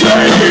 say